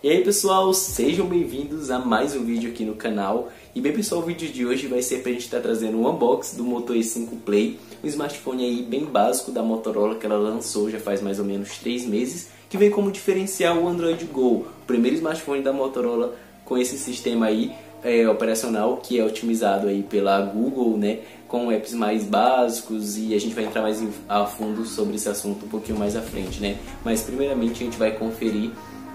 E aí pessoal, sejam bem-vindos a mais um vídeo aqui no canal. E bem pessoal, o vídeo de hoje vai ser pra gente estar tá trazendo um unboxing do Moto E5 Play, um smartphone aí bem básico da Motorola que ela lançou já faz mais ou menos 3 meses, que vem como diferencial o Android Go, o primeiro smartphone da Motorola com esse sistema aí é, operacional que é otimizado aí pela Google, né, com apps mais básicos e a gente vai entrar mais a fundo sobre esse assunto um pouquinho mais à frente, né? Mas primeiramente a gente vai conferir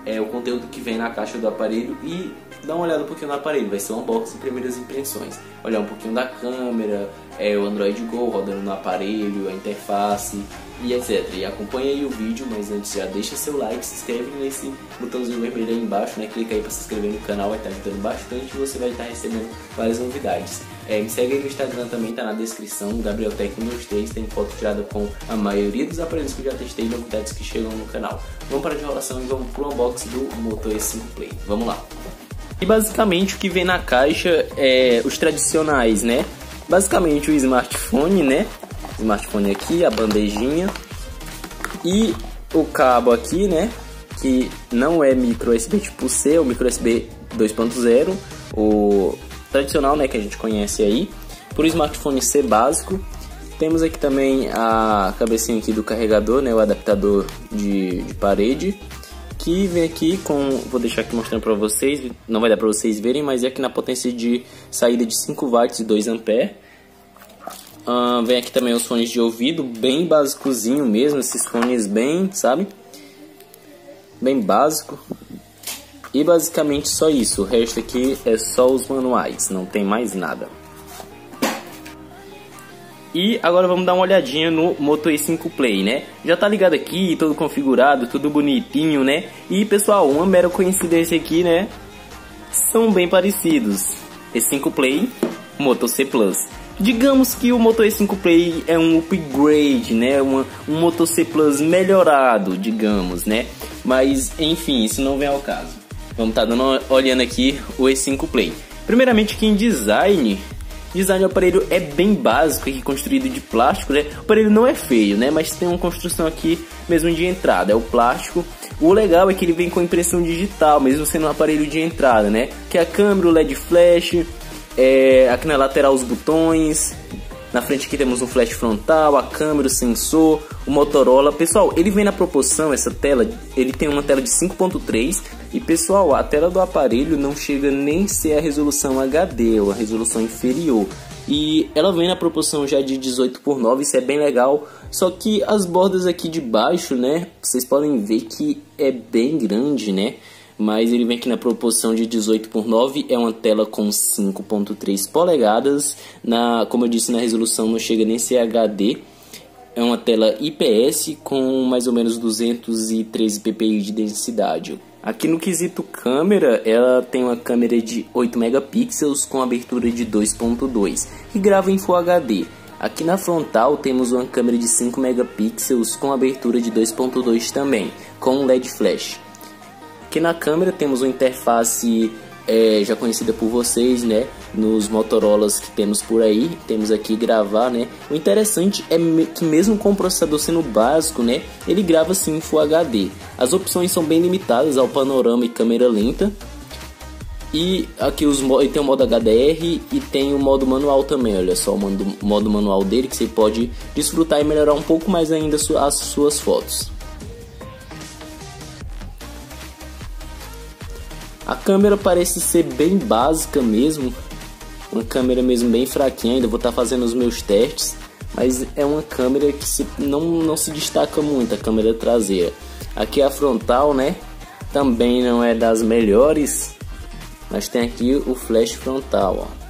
é, o conteúdo que vem na caixa do aparelho e dar uma olhada um pouquinho no aparelho. Vai ser um unboxing primeiras impressões. Olhar um pouquinho da câmera, é, o Android Go rodando no aparelho, a interface e etc. E acompanha aí o vídeo, mas antes já deixa seu like, se inscreve nesse botãozinho vermelho aí embaixo, né? Clica aí para se inscrever no canal, vai estar ajudando bastante e você vai estar recebendo várias novidades. É, me segue aí no Instagram também, tá na descrição, Gabriel Tech 123, tem foto tirada com a maioria dos aparelhos que eu já testei e novidades que chegam no canal. Vamos para a enrolação e vamos pro unboxing do Moto E5 Play. Vamos lá! E basicamente o que vem na caixa é os tradicionais, né? Basicamente o smartphone, né? Smartphone aqui, a bandejinha e o cabo aqui, né? Que não é micro USB tipo C, é o micro USB 2.0, o tradicional, né, que a gente conhece aí. Por smartphone C básico, temos aqui também a cabecinha aqui do carregador, né, o adaptador de, de parede, que vem aqui com, vou deixar aqui mostrando para vocês, não vai dar para vocês verem, mas é aqui na potência de saída de 5 watts e 2 ampere. Uh, vem aqui também os fones de ouvido, bem básicozinho mesmo, esses fones bem, sabe? Bem básico. E basicamente só isso, o resto aqui é só os manuais, não tem mais nada. E agora vamos dar uma olhadinha no Moto E5 Play, né? Já tá ligado aqui, todo configurado, tudo bonitinho, né? E pessoal, uma mera coincidência aqui, né? São bem parecidos. E5 Play, Moto C Plus. Digamos que o Moto E5 Play é um upgrade, né? Uma, um Moto C Plus melhorado, digamos, né? Mas enfim, isso não vem ao caso. Vamos estar tá dando olhando aqui o E5 Play. Primeiramente que em design, design do aparelho é bem básico aqui, construído de plástico, né? O aparelho não é feio, né? Mas tem uma construção aqui mesmo de entrada, é o plástico. O legal é que ele vem com impressão digital, mesmo sendo um aparelho de entrada, né? Que é a câmera, o LED flash, é, aqui na lateral os botões, na frente aqui temos um flash frontal, a câmera, o sensor, o Motorola. Pessoal, ele vem na proporção, essa tela, ele tem uma tela de 5.3 e pessoal, a tela do aparelho não chega nem ser a resolução HD, ou a resolução inferior. E ela vem na proporção já de 18 por 9, isso é bem legal. Só que as bordas aqui de baixo, né, vocês podem ver que é bem grande, né? Mas ele vem aqui na proporção de 18 por 9, é uma tela com 5.3 polegadas, na, como eu disse na resolução não chega nem ser HD, é uma tela IPS com mais ou menos 213 ppi de densidade. Aqui no quesito câmera, ela tem uma câmera de 8 megapixels com abertura de 2.2 e grava em Full HD. Aqui na frontal temos uma câmera de 5 megapixels com abertura de 2.2 também, com LED flash. Aqui na câmera temos uma interface é, já conhecida por vocês, né? Nos Motorolas que temos por aí, temos aqui gravar, né? O interessante é que mesmo com o processador sendo básico, né? Ele grava sim em Full HD. As opções são bem limitadas ao panorama e câmera lenta. E aqui os tem o modo HDR e tem o modo manual também, olha só o modo, modo manual dele que você pode desfrutar e melhorar um pouco mais ainda as suas fotos. A câmera parece ser bem básica mesmo, uma câmera mesmo bem fraquinha, ainda vou estar tá fazendo os meus testes, mas é uma câmera que se, não, não se destaca muito, a câmera traseira. Aqui a frontal, né, também não é das melhores, mas tem aqui o flash frontal, ó.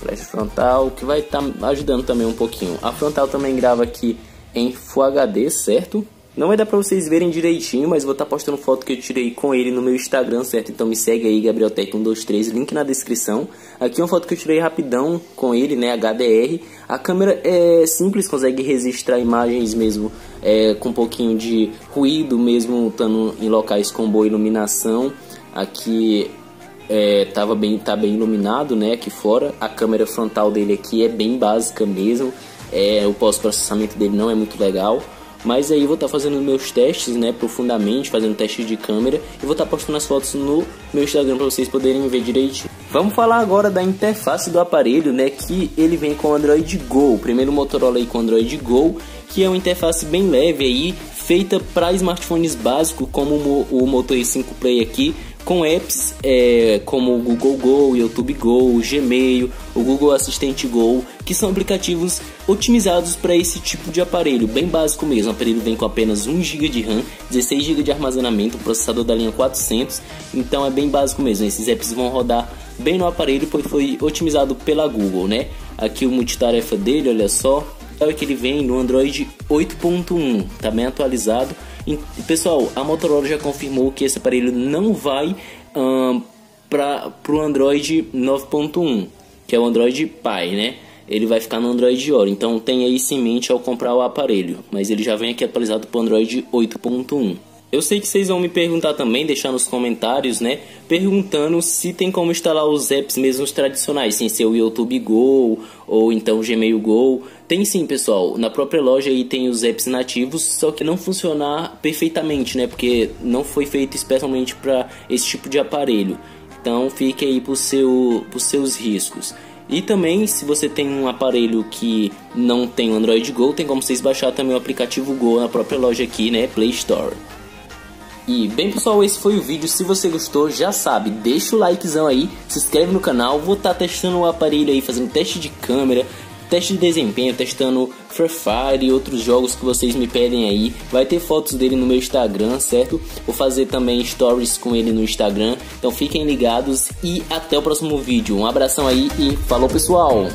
Flash frontal que vai estar tá ajudando também um pouquinho. A frontal também grava aqui em Full HD, certo? Não vai dar pra vocês verem direitinho, mas vou estar tá postando foto que eu tirei com ele no meu Instagram, certo? Então me segue aí, GabrielTech123, link na descrição. Aqui é uma foto que eu tirei rapidão com ele, né, HDR. A câmera é simples, consegue registrar imagens mesmo é, com um pouquinho de ruído, mesmo estando em locais com boa iluminação. Aqui é, tava bem, tá bem iluminado, né, aqui fora. A câmera frontal dele aqui é bem básica mesmo. É, o pós-processamento dele não é muito legal Mas aí vou estar tá fazendo meus testes, né, profundamente, fazendo testes de câmera e vou estar tá postando as fotos no meu Instagram para vocês poderem ver direitinho. Vamos falar agora da interface do aparelho, né, que ele vem com o Android Go, o primeiro Motorola aí com Android Go, que é uma interface bem leve aí, feita para smartphones básicos como o Moto E5 Play aqui, com apps é, como o Google Go, YouTube Go, Gmail, o Google Assistente Go, que são aplicativos otimizados para esse tipo de aparelho, bem básico mesmo. O aparelho vem com apenas 1 GB de RAM, 16 GB de armazenamento, processador da linha 400, então é bem básico mesmo. Esses apps vão rodar bem no aparelho, pois foi otimizado pela Google, né? Aqui o multitarefa dele, olha só, é que ele vem no Android 8.1, tá bem atualizado e, pessoal, a Motorola já confirmou que esse aparelho não vai um, para o Android 9.1, que é o Android Pie, né? Ele vai ficar no Android Oro, então tenha isso em mente ao comprar o aparelho, mas ele já vem aqui atualizado para o Android 8.1. Eu sei que vocês vão me perguntar também, deixar nos comentários, né? Perguntando se tem como instalar os apps mesmo tradicionais, sem ser o YouTube Go ou então o Gmail Go. Tem sim, pessoal. Na própria loja aí tem os apps nativos, só que não funcionar perfeitamente, né? Porque não foi feito especialmente para esse tipo de aparelho. Então fique aí para seu, os seus riscos. E também, se você tem um aparelho que não tem o Android Go, tem como vocês baixar também o aplicativo Go na própria loja aqui, né? Play Store. E bem pessoal, esse foi o vídeo, se você gostou já sabe, deixa o likezão aí, se inscreve no canal, vou estar tá testando o aparelho aí, fazendo teste de câmera, teste de desempenho, testando Free Fire e outros jogos que vocês me pedem aí. Vai ter fotos dele no meu Instagram, certo? Vou fazer também stories com ele no Instagram. Então fiquem ligados e até o próximo vídeo. Um abração aí e falou pessoal!